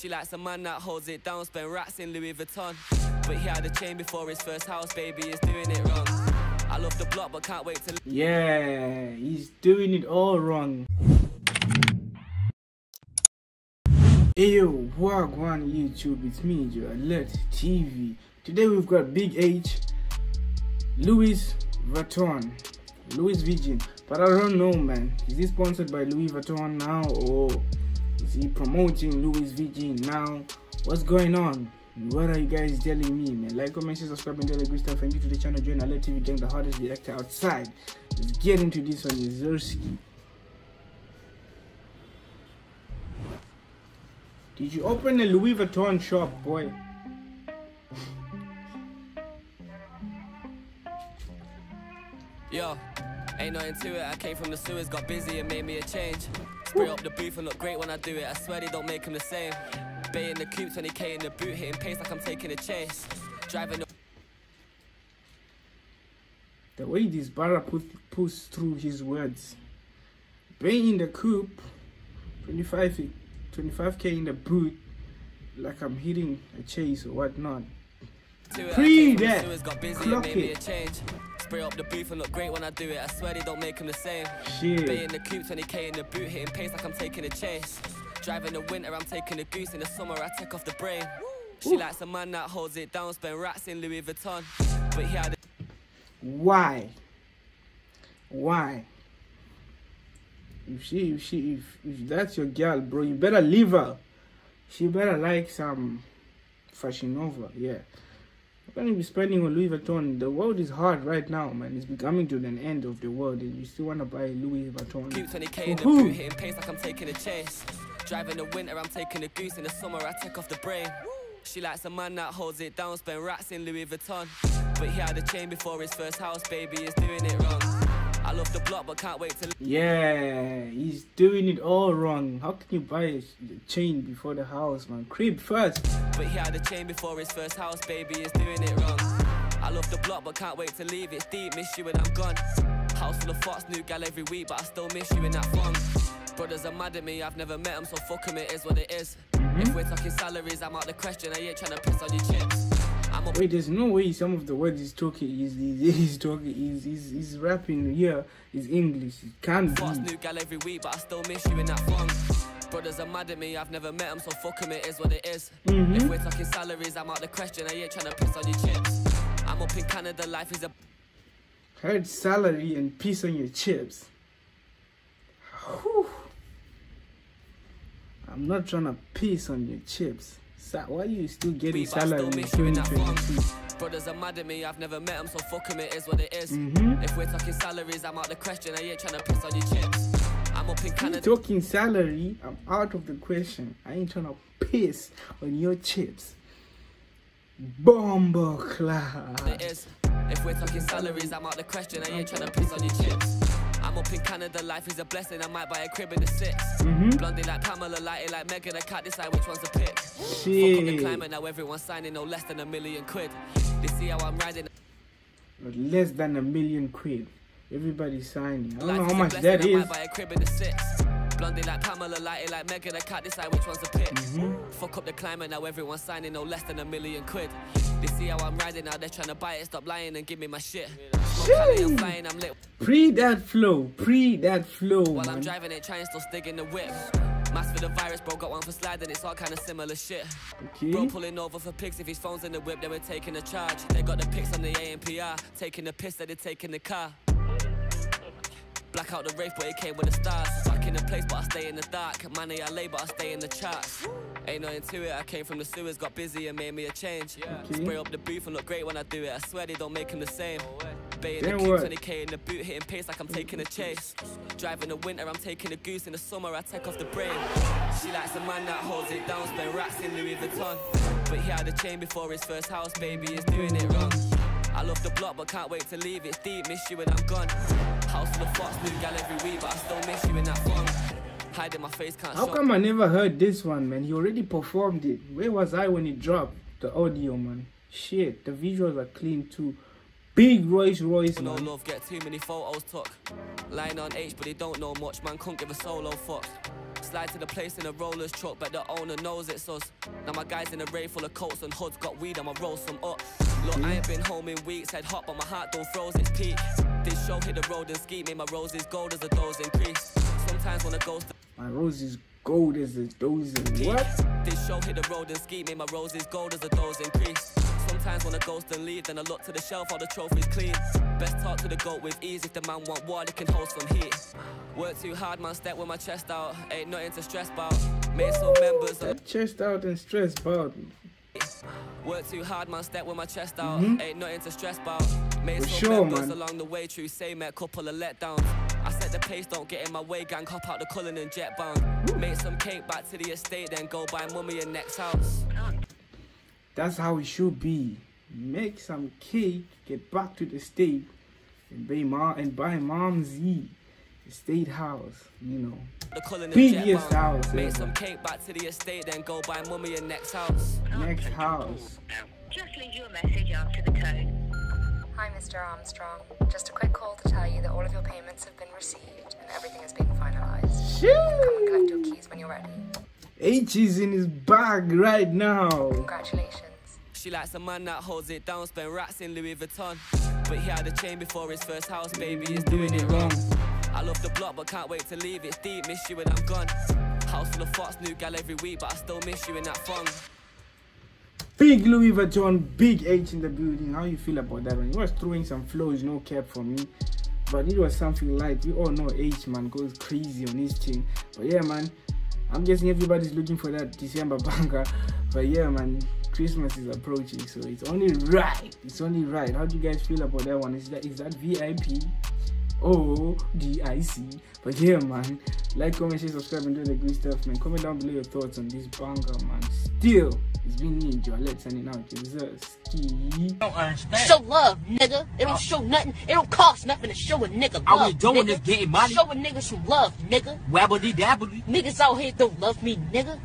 She likes a man that holds it down, spend rats in Louis Vuitton. But he had a chain before his first house, baby is doing it wrong. I love the block, but can't wait to. Yeah, he's doing it all wrong. Hey yo, Wagwan YouTube, it's me, Joe Alurt TV. Today we've got Big H, Louis Vuitton, Louis Virgin. But I don't know, man. Is he sponsored by Louis Vuitton now, or is he promoting Louis Virgin now? What's going on? What are you guys telling me, man? Like, comment, share, subscribe, and tell the good stuff. And you to the channel, join Alurt TV gang, the hardest reactor outside. Let's get into this one, Zerski. Did you open a Louis Vuitton shop, boy? Yo, ain't nothing to it. I came from the sewers, got busy and made me a change. Spray up the booth and look great when I do it. I swear they don't make them the same. Bay in the coupe, 20k in the boot, hitting pace like I'm taking a chase. Driving the way this barra put puts through his words. Bay in the coupe, 25, 25k in the boot, like I'm hitting a chase or whatnot. Pre I came from the that. sewers, got busy Clock and made it. Spray up the booth and look great when I do it. I swear they don't make them the same. Shit. Bay in the coupe, 20k in the boot, hitting pace like I'm taking a chase. Driving the winter, I'm taking a goose. In the summer, I take off the brain. She Ooh. likes a man that holds it down, spend rats in Louis Vuitton. But he had Why? Why? If she, if she, if, if that's your girl, bro, you better leave her. She better like some Fashion Nova, yeah. You're gonna be spending on Louis Vuitton. The world is hard right now, man. It's becoming to an end of the world, and you still wanna buy Louis Vuitton. Coupe 20k For in the who? boot, hitting pace like I'm taking a chase. Driving the winter, I'm taking a goose. In the summer, I take off the brain. She likes a man that holds it down, spend rats in Louis Vuitton. But he had a chain before his first house, baby is doing it wrong. I love the block, but can't wait to. Yeah, he's doing it all wrong. How can you buy a the chain before the house, man? Crib first. But he had a chain before his first house, baby is doing it wrong. I love the block, but can't wait to leave. It's deep, miss you when I'm gone. House full of thoughts, new gal every week, but I still miss you in that fun. Brothers are mad at me, I've never met them, so fuck 'em, it is what it is. If we're talking salaries, I'm out the question, I ain't trying to piss on your chips. Wait, there's no way some of the words he's talking is he's, he's talking he's, he's he's rapping here is English. It can't be. new gal every week, but I still miss you in that fun. Brothers are mad at me, I've never met them, so fuck 'em, it is what it is. Mhm. If we're talking salaries, I'm out the question, I ain't trying to piss on your chips. I'm up in Canada, life is a Heard salary and piece on your chips. Whew. I'm not trying to piece on your chips. Why are you still getting salary in miss you in that 2022? Brothers are mad at me, I've never met them, so fuck 'em, it is what it is. Mhm. If we're talking salaries, I'm out the question, I ain't trying to piss on your chips. I'm up in Canada. talking salary? I'm out of the question. I ain't trying to piss on your chips. Bomber class. If we're talking salaries, I'm out the question. I ain't trying to piss on your chips. I'm up in Canada, life is a blessing. I might buy a crib in the 6 Mm-hmm. Blondie like Pamela, lighty like Megan. I can't decide which one's a pick. Fuck up the climate, now everyone's signing no less than a million quid. They see how I'm riding. Less than a million quid. Everybody signing. I don't know Life how is a much that is. I might buy a crib in the 6 Blondie like Pamela, lighty like Megan. I can't decide which one's a pick. Mhm. Fuck up the climate, now everyone's signing no less than a million quid. They see how I'm riding, now they're trying to buy it. Stop lying and give me my shit. I'm flying, I'm lit. Pre that flow. Pre that flow, While I'm driving it, trying still stick in the whip. Mask for the virus, bro, got one for sliding, it's all kind of similar shit. Bro pulling over for pics, if his phone's in the whip, they were taking a charge. They got the pics on the ANPR, taking the piss that they take in the car. Black out the rave, but it came with the stars. Stuck in the place, but I stay in the dark. Money I lay, but I stay in the charts. Ain't nothing to it, I came from the sewers, got busy and made me a change. Okay. Spray up the booth and look great when I do it. I swear they don't make them the same. Bay in the what? 20k in the boot, hitting pace like I'm taking a chase. Driving the winter, I'm taking a goose. In the summer, I take off the brain. She likes a man that holds it down, spend rats in Louis Vuitton. But he had a chain before his first house, baby is doing it wrong. I love the block, but can't wait to leave. It's deep, miss you when I'm gone. House full of fox, new gal every week, but I still miss you in that fun. Hiding my face, can't How come I never heard this one, man? He already performed it. Where was I when he dropped the audio, man? Shit, the visuals are clean too. Big Royce Royce, No love, get too many photos took. Lying on H, but they don't know much. Man, can't give a solo fuck. Slide to the place in a roller's truck, but the owner knows it's us. Now my guys in a rave full of coats and hoods, got weed, I'ma roll some up. Look, I ain't been home in weeks, head hot, but my heart don't froze its peak. This show hit the road and ski, made my roses gold as the dose increase. Sometimes when the ghost My roses gold as the and what? This show hit the road and ski, made my roses gold as the dose increase. Sometimes when I ghost and leave, then I look to the shelf, all the trophies clean. Best talk to the goat with ease, if the man want water, he can hold some heat. Work too hard, man, step with my chest out, ain't nothing to stress about. Made some members That chest out and stress about. Work too hard, man, step with my chest out. Mm-hmm. Ain't nothing to stress about. Made For some sure, members man. along the way, true say, met couple of letdowns. I set the pace, don't get in my way, gang, hop out the Cullinan jet bound. Make some cake back to the estate, then go buy mummy and next house. That's how it should be. Make some cake, get back to the state, and buy mom and buy mom's the state house. You know, The Cullinan Biggest jet bound. house Make ever. some cake back to the estate, then go buy mummy and next house. next house. Just leave your message after the tone. Hi, Mr. Armstrong. Just a quick call to tell you that all of your payments have been received and everything has been finalized. Shoo! Come and collect your keys when you're ready. H is in his bag right now. Congratulations. She likes a man that holds it down, spend rats in Louis Vuitton. But he had a chain before his first house, baby, he's doing it wrong. I love the block, but can't wait to leave. It's deep, miss you when I'm gone. House full of fox, new gal every week, but I still miss you in that fun. Big Louis Vuitton, big H in the building. How you feel about that one? He was throwing some flows, no cap for me. But it was something light. We all know H man goes crazy on his thing. But yeah man, I'm guessing everybody's looking for that December banger. But yeah man, Christmas is approaching, so it's only right. It's only right. How do you guys feel about that one? Is that is that VIP? O D I C. But yeah, man, like, comment, share, subscribe, and do the good stuff, man. Comment down below your thoughts on this banger, man. Still, it's been me, Joe. Let's signing out. It's a ski. Show love, nigga. It don't show nothing. It don't cost nothing to show a nigga love. All we doing nigga. is getting money. Show a nigga some love, nigga. Wabbly dabbly. Niggas out here don't love me, nigga.